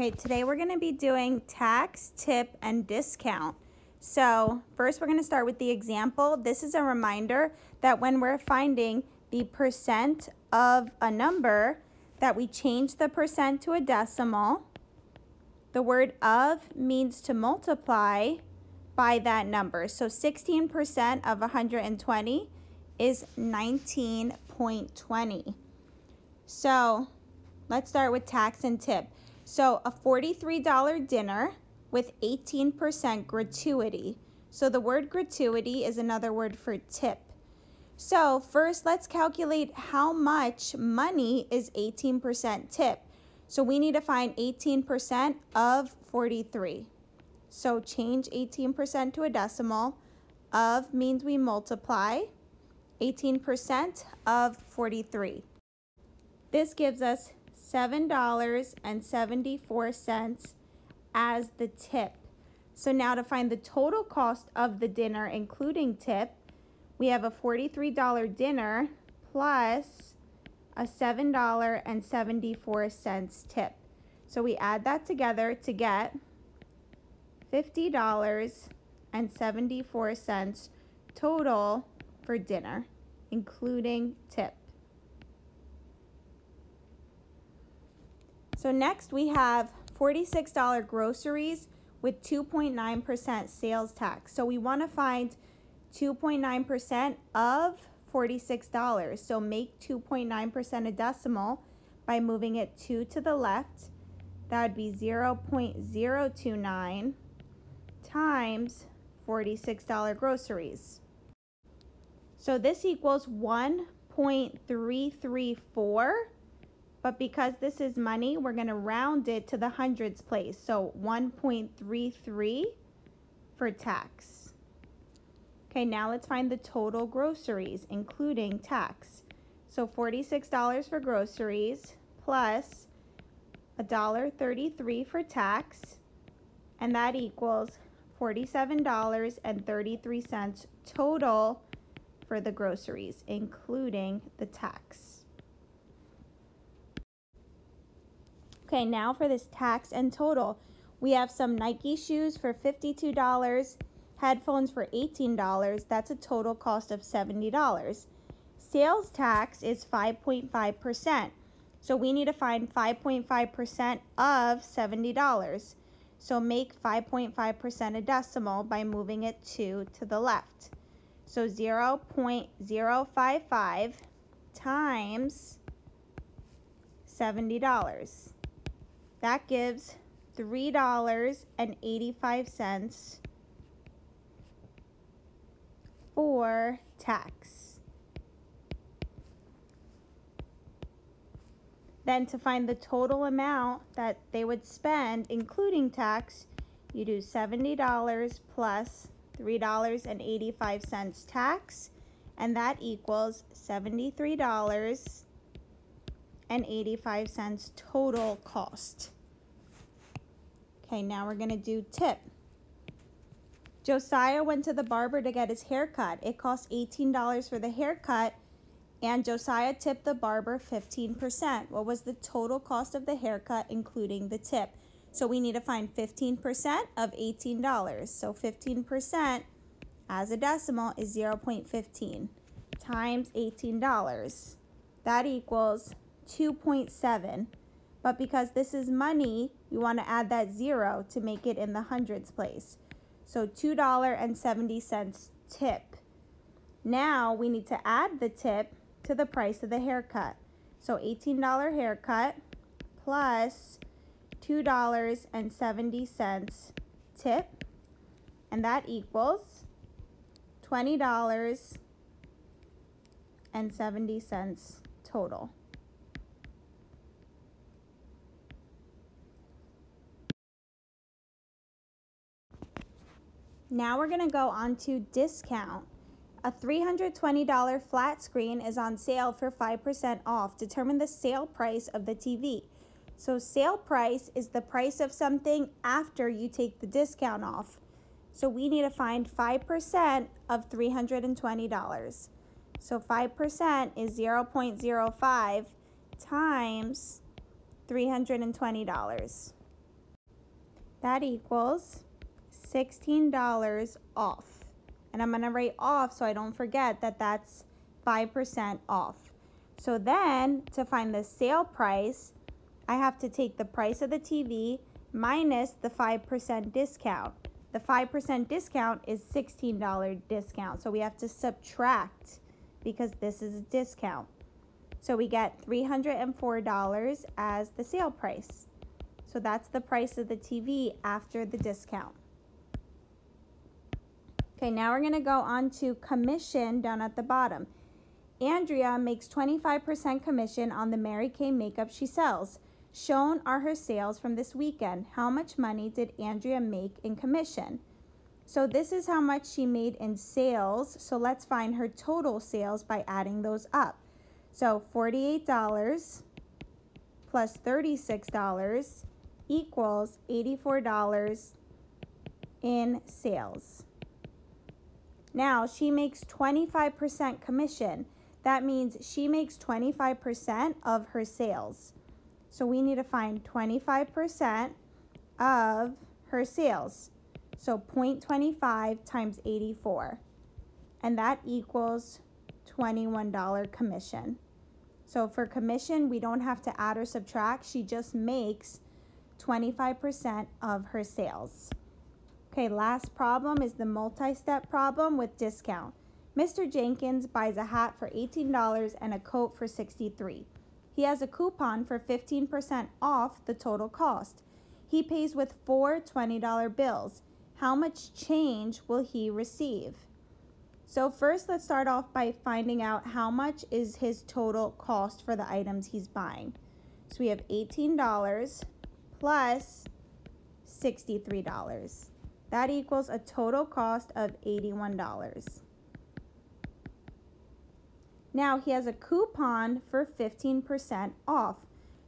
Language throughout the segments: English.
Okay, today we're going to be doing tax, tip, and discount. So first we're going to start with the example. This is a reminder that when we're finding the percent of a number, that we change the percent to a decimal. The word of means to multiply by that number. So 16% of 120 is 19.20. So let's start with tax and tip. So a $43 dinner with 18% gratuity. So the word gratuity is another word for tip. So first let's calculate how much money is 18% tip. So we need to find 18% of 43. So change 18% to a decimal. Of means we multiply. 18% of 43. This gives us $7.74 as the tip. So now to find the total cost of the dinner, including tip, we have a $43 dinner plus a $7.74 tip. So we add that together to get $50.74 total for dinner, including tip. So next we have $46 groceries with 2.9% sales tax. So we want to find 2.9% of $46. So make 2.9% a decimal by moving it 2 to the left. That would be 0.029 times $46 groceries. So this equals 1.334 but because this is money, we're going to round it to the hundreds place. So 1.33 for tax. Okay, now let's find the total groceries, including tax. So $46 for groceries plus $1.33 for tax, and that equals $47.33 total for the groceries, including the tax. Okay, now for this tax and total. We have some Nike shoes for $52, headphones for $18. That's a total cost of $70. Sales tax is 5.5%. So we need to find 5.5% of $70. So make 5.5% a decimal by moving it 2 to the left. So 0 0.055 times $70. That gives $3.85 for tax. Then to find the total amount that they would spend, including tax, you do $70 plus $3.85 tax, and that equals $73 and 85 cents total cost. Okay, now we're gonna do tip. Josiah went to the barber to get his haircut. It cost $18 for the haircut and Josiah tipped the barber 15%. What was the total cost of the haircut including the tip? So we need to find 15% of $18. So 15% as a decimal is 0.15 times $18. That equals 2.7. But because this is money, we want to add that zero to make it in the hundreds place. So $2.70 tip. Now we need to add the tip to the price of the haircut. So $18 haircut plus $2.70 tip. And that equals $20.70 total. Now we're going to go on to discount. A $320 flat screen is on sale for 5% off. Determine the sale price of the TV. So sale price is the price of something after you take the discount off. So we need to find 5% of $320. So 5% is 0.05 times $320. That equals $16 off. And I'm going to write off so I don't forget that that's 5% off. So then to find the sale price, I have to take the price of the TV minus the 5% discount. The 5% discount is $16 discount. So we have to subtract because this is a discount. So we get $304 as the sale price. So that's the price of the TV after the discount. Okay, now we're going to go on to commission down at the bottom. Andrea makes 25% commission on the Mary Kay makeup she sells. Shown are her sales from this weekend. How much money did Andrea make in commission? So this is how much she made in sales. So let's find her total sales by adding those up. So $48 plus $36 equals $84 in sales. Now she makes 25% commission. That means she makes 25% of her sales. So we need to find 25% of her sales. So 0.25 times 84. And that equals $21 commission. So for commission, we don't have to add or subtract. She just makes 25% of her sales. Okay, last problem is the multi-step problem with discount. Mr. Jenkins buys a hat for $18 and a coat for 63. He has a coupon for 15% off the total cost. He pays with four $20 bills. How much change will he receive? So first, let's start off by finding out how much is his total cost for the items he's buying. So we have $18 plus $63. That equals a total cost of $81. Now he has a coupon for 15% off.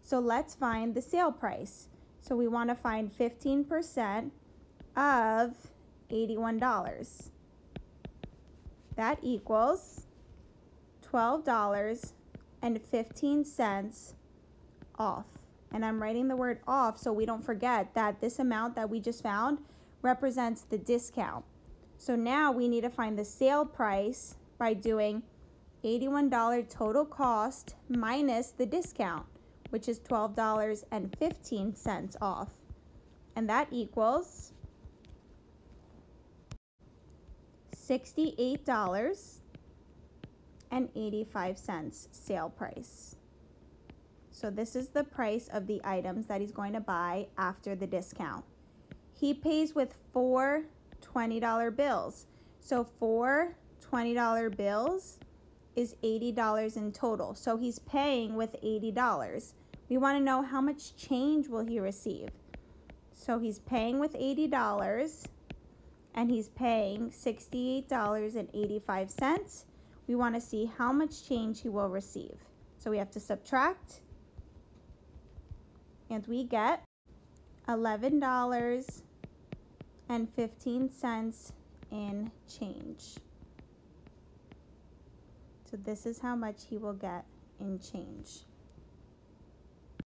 So let's find the sale price. So we want to find 15% of $81. That equals $12.15 off. And I'm writing the word off so we don't forget that this amount that we just found represents the discount. So now we need to find the sale price by doing $81 total cost minus the discount, which is $12.15 off. And that equals $68.85 sale price. So this is the price of the items that he's going to buy after the discount. He pays with four $20 bills. So four $20 bills is $80 in total. So he's paying with $80. We want to know how much change will he receive. So he's paying with $80 and he's paying $68.85. We want to see how much change he will receive. So we have to subtract and we get $11.15 in change. So this is how much he will get in change.